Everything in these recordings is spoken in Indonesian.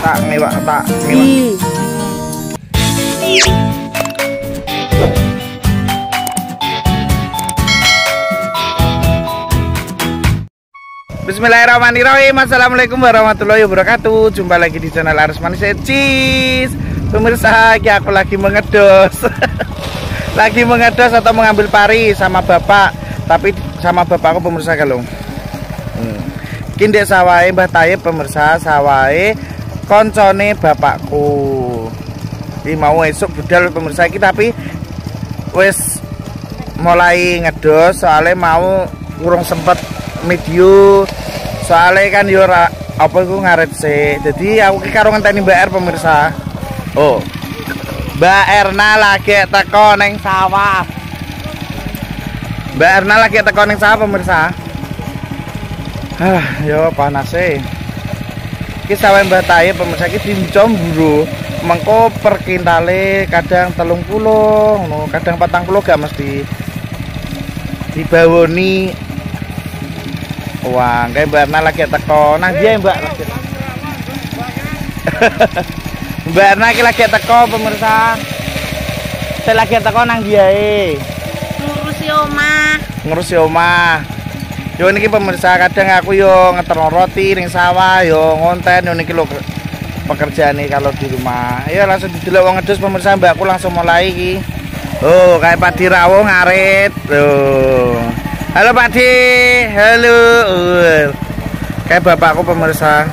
tak ngewak tak ngewak. Ih. Bismillahirrahmanirrahim. Assalamualaikum warahmatullahi wabarakatuh. Jumpa lagi di channel Aris Manis Cheese. Pemirsa, ya aku lagi mengedos. Lagi mengedos atau mengambil pari sama bapak. Tapi sama bapak aku pemirsa kalau. Hmm. Kindek sawai Mbah Tayyip pemirsa Sawai koncone bapakku. Ini mau esok budal pemirsa kita tapi Wes mulai ngedos soalnya mau kurang sempet video soalnya kan yo ora apa iku ngaret sih? Jadi aku ki karo ngenteni Mbak R pemirsa. Oh. Mbak Erna lagi teko neng sawah. Mbak Erna lagi teko neng sawah pemirsa. Ah yo panas sih ki sawah Mbak Tayyip pemirsa ki dicomburu mengko per kintale kadang telung puluh no, kadang patang puluh gak mesti dibawoni. Uang kayak Mbak Erna lagi teko. Nang dia Mbak? Mbak Erna lagi lagi teko pemirsa. Saya lagi teko nang dia Ngurusi omah. ngurusi omah yo ini pemirsa kadang aku yo ngeterno roti ning sawah yo ngonten yo niki lho pekerjaan nih kalau di rumah. Ya langsung didelok wong ngedus pemirsa mbakku langsung mulai iki. Oh kayak Pak Dirawo ngarit. Tuh halo Pak Di. Halo. Uh. kayak bapakku pemirsa.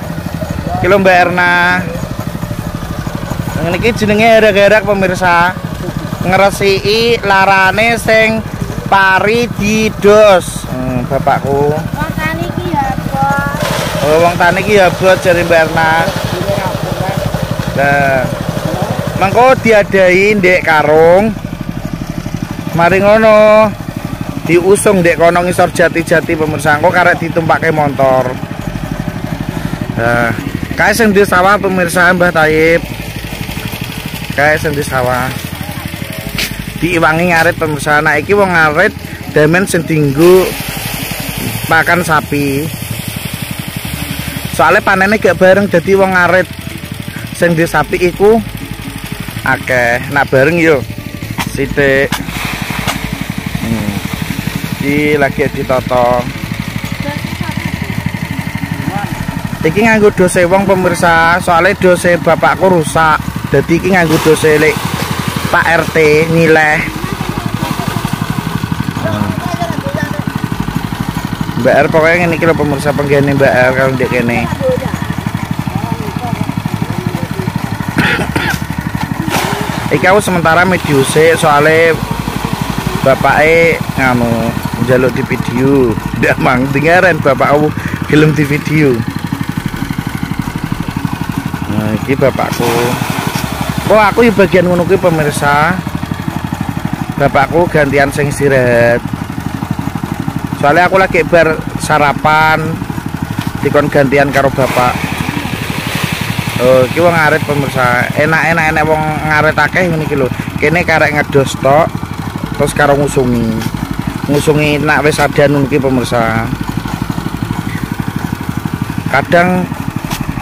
Kilo Mbak Erna. Ini ki jenenge herak-herak pemirsa. Ngresiki larane sing pari didos bapakku Wong tani iki ya, Bos. oh wong tani ki ya bot jare Mbak Erna Nah, mengko diadai ndek karung. Mari ngono diusung ndek kono ngisor jati-jati pemirsa engko karek ditumpake motor. Nah, kae sing di sawah pemirsa Mbah Tayyip. Kae sing di sawah. Diiwangi ngarit pemirsa. Nah, iki wong ngarit demen sing dinggo pakan sapi. Soalnya panennya gak bareng jadi wong ngarit. Sing di sapi iku akeh. Nak bareng yo sithik. Hmm. iki lagi ditoto iki nganggo dose wong pemirsa. Soalnya dose bapakku rusak. Jadi iki nganggo dose lek Pak RT nilai Mbak R pokoknya ini kilo pemirsa penggani Mbak R kalau dia kene. Iki aku sementara mediuse soalnya bapaknya nganu jaluk di video. Ndak mang dengaran bapak aku film di video. Nah ini bapakku. Kok aku di bagian kuwi pemirsa. Bapakku gantian sing istirahat soalnya aku lagi bar sarapan dikon gantian karo bapak Oh, iki wong ngarit pemirsa. Enak-enak enak wong ngarit akeh ngene iki lho. Kene karek ngedos tok terus karo ngusungi. Ngusungi nak wis adan iki pemirsa. Kadang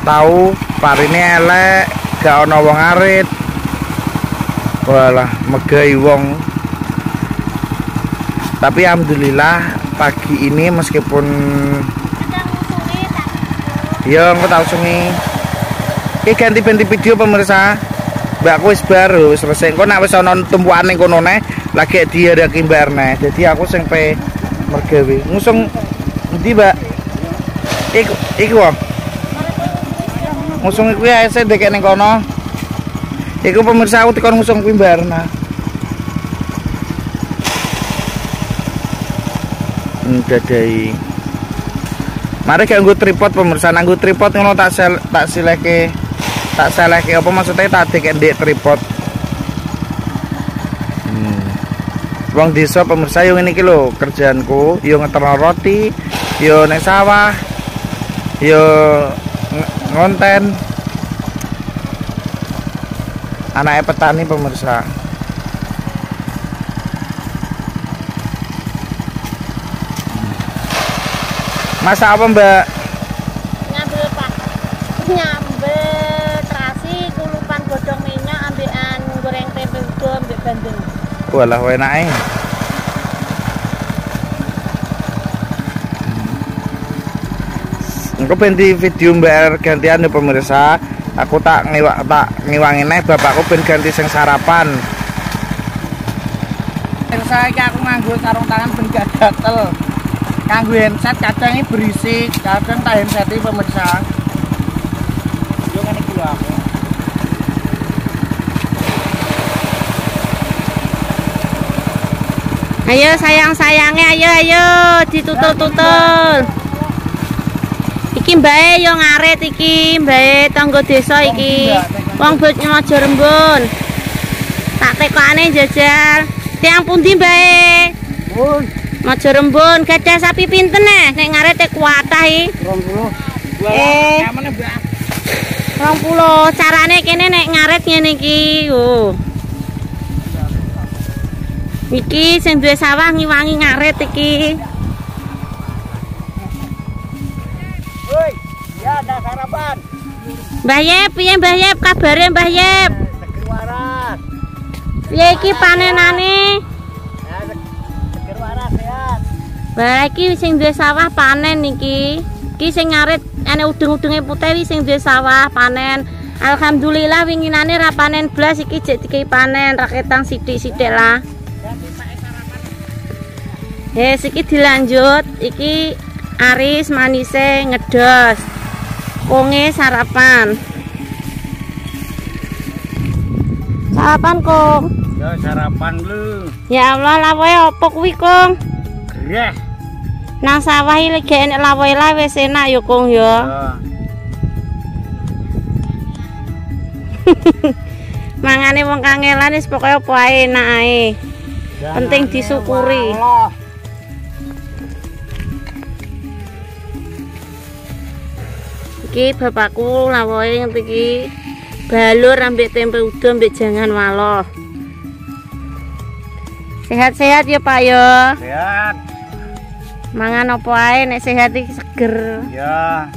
tahu parine elek, gak ana wong ngarit. Walah, megai wong. Tapi alhamdulillah pagi ini meskipun ya engko tau sungi Iki ganti-ganti video pemirsa. Mbak aku wis bar wis selesai. Engko nek wis ana tumpukan ning kono neh lagi diareki Mbak Erne. Jadi aku sing pe mergawe. Ngusung endi, Mbak? Iku iku wae. Ngusung kuwi ae sing ndek ning kono. Iku pemirsa aku tekon ngusung kuwi Mbak Erna. Ndadai. Mari gak nggo tripod pemirsa, nanggo tripod ngono tak sel, tak sileke tak seleke apa maksudnya tak dek ndek tripod hmm. wong desa pemirsa yo ngene iki kerjaanku yo ngeterno roti yo nek sawah yo ngonten anaknya petani pemirsa Masak apa mbak? Nyambel pak Nyambel terasi kulupan godong minyak ambilan goreng tempe udo ambil bandeng Walah enak eh Engko di video Mbak gantian ya pemirsa. Aku tak ngiwak tak ngiwangi neh bapakku ben ganti sing sarapan. Pemirsa aku nganggur sarung tangan ben gatel. Nganggo handset kadang ini berisik, kadang tak handset iki pemirsa. Yo iki lho aku. Ayo sayang-sayangnya ayo ayo ditutul-tutul. Iki mbae yo ngarit iki, mbae tangga desa iki. Wong bot nyojo rembun. Tak tekokane jajal. Tiang pundi mbae? Pun Mojo rembun, gadah sapi pinten eh? Nek ngarit tek kuatah iki. 20. Eh. Mbak? 20. Carane kene nek ngarit ngene iki. Oh. Iki sing duwe sawah ngiwangi ngarit iki. Woi, ya ada sarapan. Mbah Yep, piye Mbah Yep kabare Mbah Yep? Seger waras. Piye iki panenane? Lah iki sing duwe sawah panen iki. Iki sing ngarit ane udung-udunge putih iki sing duwe sawah panen. Alhamdulillah winginane ra panen blas iki jek dikei panen raketang sithik-sithik lah. Yes, iki dilanjut. Iki aris manise ngedos. Konge sarapan. Sarapan, Kong. Ya sarapan lu. Ya Allah, lawae opo kuwi, Kong? Gereh. Nang sawah iki lagi enek wis enak ya, Kong ya. Ya. Mangane wong kangelan wis pokoke opo ae enak ae. Penting disyukuri. Iki bapakku lawae ngerti iki. Balur ambek tempe udo ambek jangan waloh. Sehat-sehat ya, Pak ya. Sehat. Mangan opo ae nek sehat iki seger. Ya.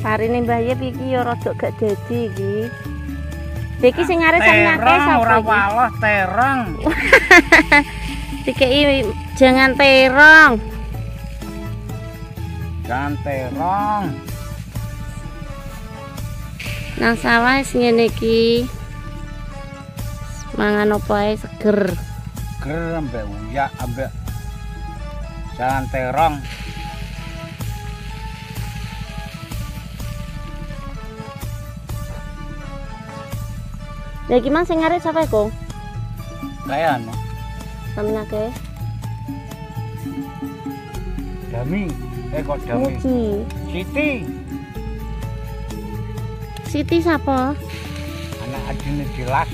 Parine Mbah Yep iki ya rada gak dadi iki. Iki sing akeh Terong sapa ora iki? waloh terong. Dikei jangan terong. Jangan terong. Nang sawah wis ngene iki. Mangan opo ae seger. Ger ambek uyak ambek jangan terong. Lah iki mang sing ngarit sapa iku? Kayak anu. Samnake. Dami. Eh kok dami. Muji. Siti. Siti sapa? Anak adine jelas.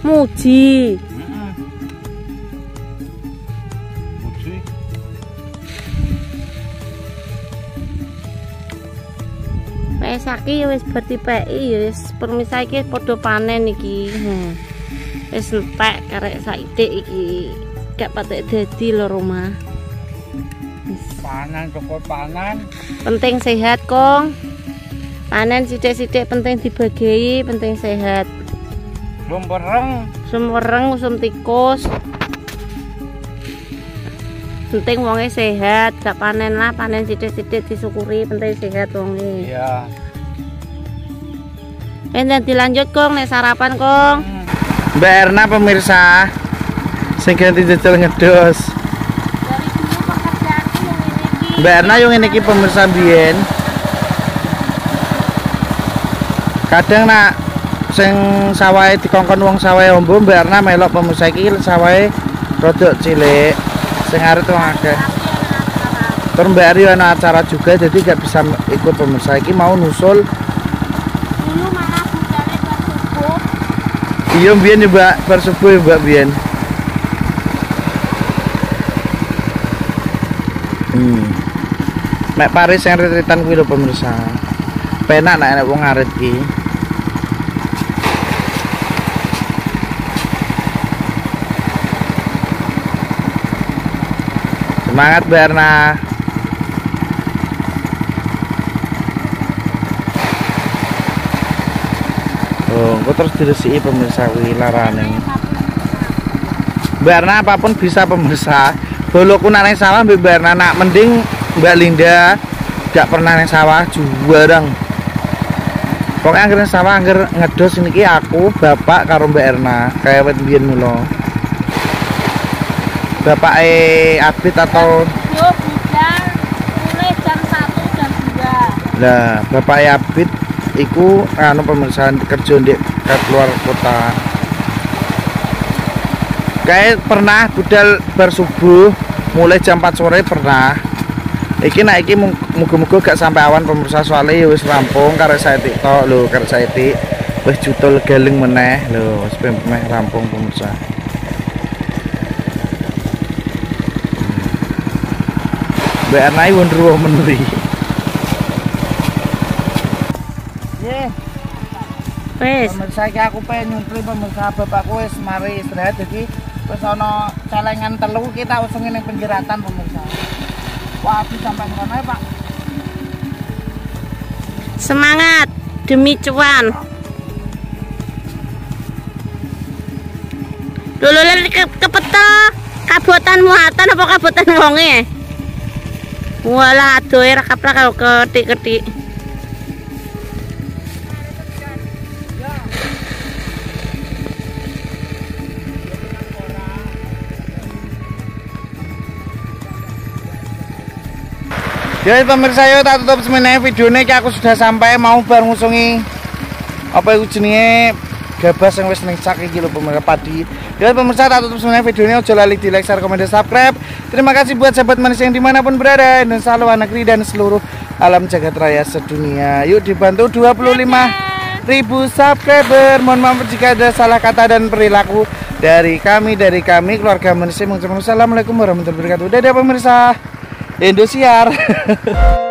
Muji. Pesaki ya wis bertipeki ya wis permisa iki padha panen iki. Hmm. Wis entek karek saithik iki. Gak patek dadi lho rumah. Panan cukup panan. Penting sehat, Kong. Panen sithik-sithik penting dibagi, penting sehat. Belum bereng. Usum wereng, usum tikus. Penting wonge sehat, gak panen lah, panen sithik-sithik disyukuri, penting sehat wonge. Iya. Dan dilanjut, Kong, nek sarapan, Kong. Mbak Erna pemirsa sing ganti jajal ngedos. Ini. Mbak Erna yang ini pemirsa biyen. Kadang nak sing sawahe dikongkon wong sawahe ombo Mbak Erna melok pemirsa iki sawahe rodok cilik. Sing arep wong akeh. Terus Mbak acara juga jadi gak bisa ikut pemirsa iki mau nusul. Iya biyen ya Mbak bersubuh ya Mbak biyen. Hmm. Mek Paris yang retritan kuwi lho pemirsa. Penak nek enek wong iki. Semangat Berna. Engko terus diresiki pemirsa kuwi larane. Mbak Erna apa pun bisa pemirsa. Boloku nang sawah Mbak Erna nak mending Mbak Linda gak pernah nang sawah juarang. Pokoknya anggar nang sawah anggar ngedos niki aku, bapak karo Mbak Erna kayak biyen mula. Bapak eh Abid atau Yo budal mulai jam 1 jam 2. Lah, Bapak Abid iku anu pemeriksaan kerja di keluar kota. Kayak pernah budal bar subuh mulai jam 4 sore pernah. Iki nak iki muga-muga gak sampai awan pemirsa soalnya ya wis rampung karek saetik tok lho, karek saetik wis jutul galing meneh lho, wis rampung pemirsa. Mbak Erna iki wonderwo Wis. pemirsa iki aku pengen nyumpli pemirsa bapakku wis mari istirahat jadi wis ana celengan telu kita usung ning penjeratan pemirsa. Wah, api sampai ngono ya, Pak. Semangat demi cuan. Dulu lari ke kepeta kabutan muatan apa kabutan wonge? Walah ya rakap kalau ketik-ketik. Ya pemirsa yo tak tutup semeneh videone iki aku sudah sampai mau bar apa iku jenenge gabas yang wis ning sak iki lho pemirsa padi. Ya pemirsa tak tutup semeneh videone aja lali di like, share, komen, dan subscribe. Terima kasih buat sahabat manusia yang di mana pun berada dan selalu negeri dan seluruh alam jagat raya sedunia. Yuk dibantu 25 ribu subscriber. Mohon maaf jika ada salah kata dan perilaku dari kami dari kami keluarga manusia mengucapkan assalamualaikum warahmatullahi wabarakatuh. Dadah pemirsa. Indosiar.